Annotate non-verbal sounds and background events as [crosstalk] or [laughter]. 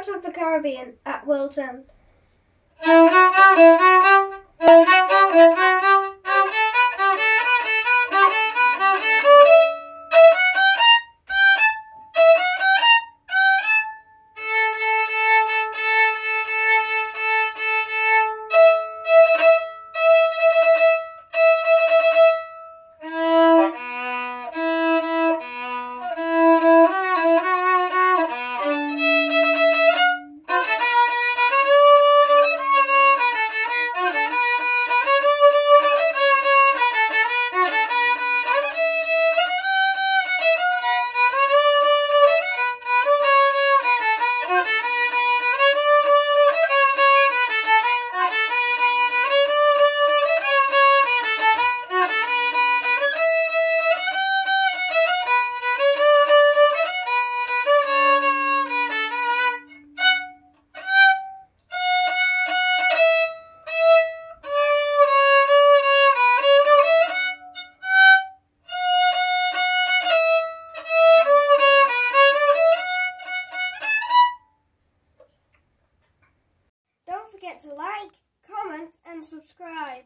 Pirates of the Caribbean at Wilton. Don't [laughs] forget to like, comment and subscribe.